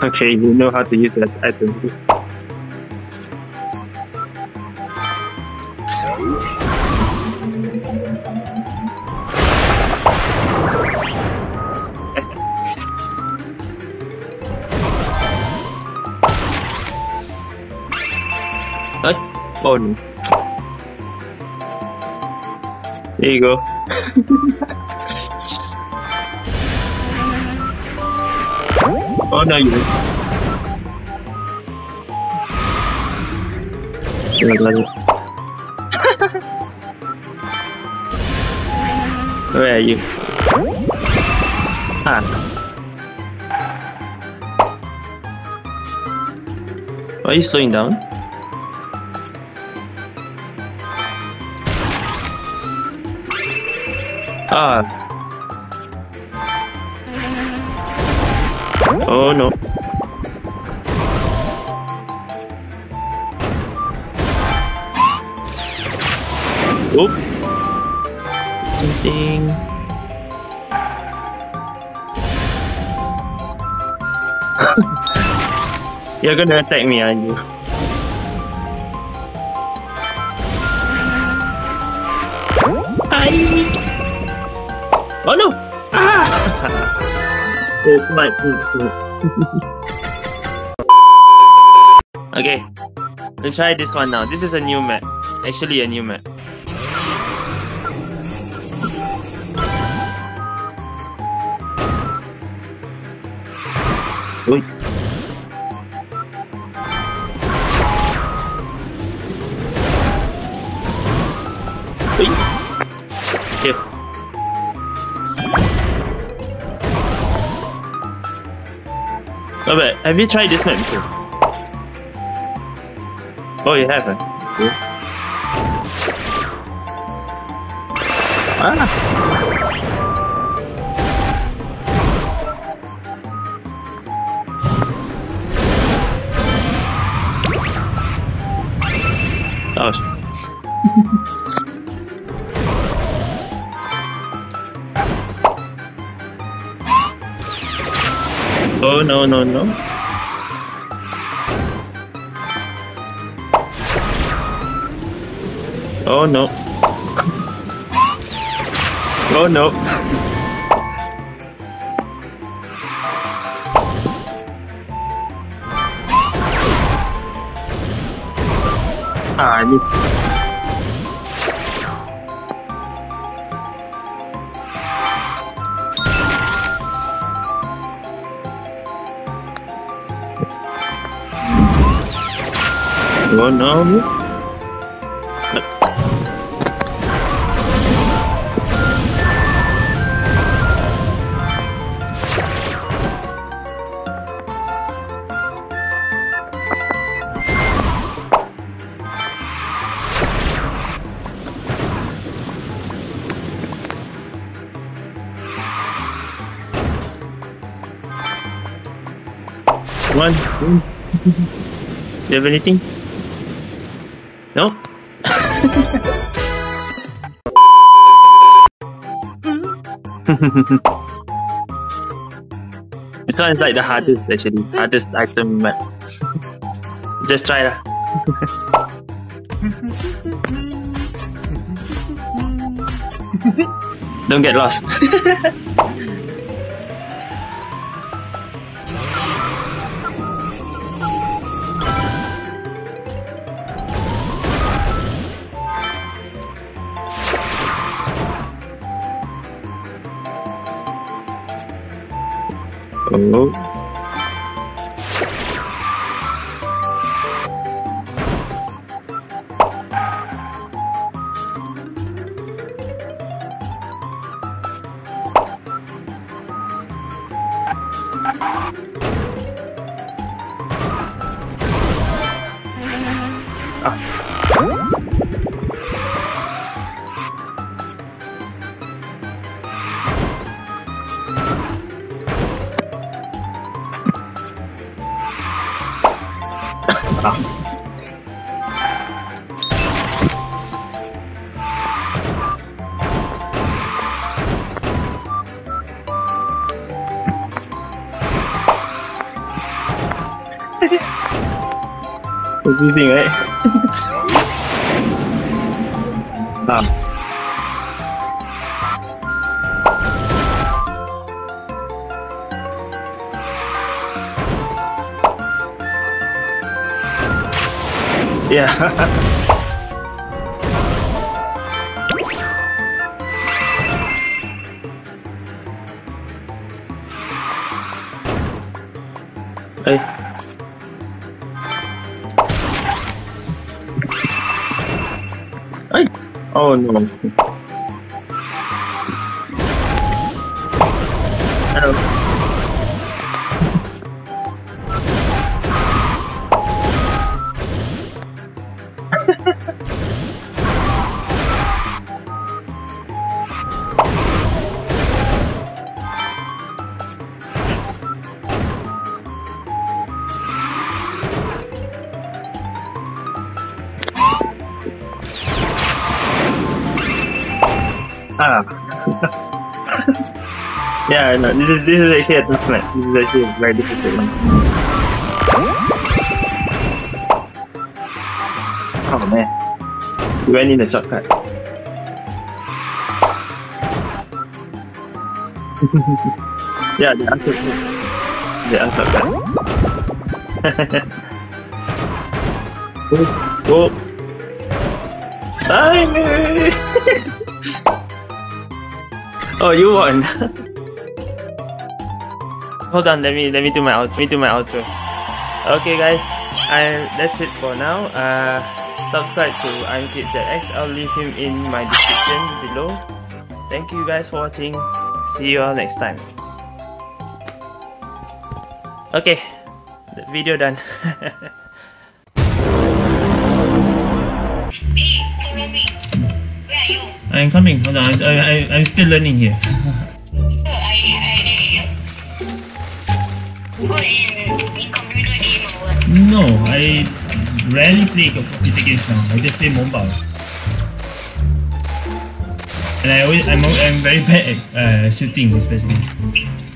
Okay, you know how to use that item. Oh no. There you go. oh no, you. It. Where are you? Ah. Why are you slowing down? Ah. Oh no. Oop. Something. You're gonna attack me, aren't you? Hi. Oh no! Ah! it's my. okay, let's try this one now. This is a new map. Actually, a new map. Ui. Here. Oh, but have you tried this map before? Oh, you haven't? Yeah. Ah! Oh. Oh no no no. Oh no. Oh no. Ah, I missed. Oh no. One. Do you have anything? This one is like the hardest actually. Hardest item. Just try lah. Don't get lost. Oh. lắm Cái gì vậy? à Yeah. Hey. Hey. Oh no. Ah. yeah, no, this is this is actually a tough match. This is actually a very difficult. Oh man. We went in a shortcut. yeah, the answer is the answer oh, oh. Bye! Oh, you won. Hold on, let me let me do my outro. Let me do my outro. Okay, guys, and that's it for now. Uh, subscribe to ImCadezx. I'll leave him in my description below. Thank you guys for watching. See you all next time. Okay, the video done. I'm coming. Hold on. I, I, I'm still learning here. no, I rarely play computer games now. I just play mobile. And I always, I'm, I'm very bad at uh, shooting, especially.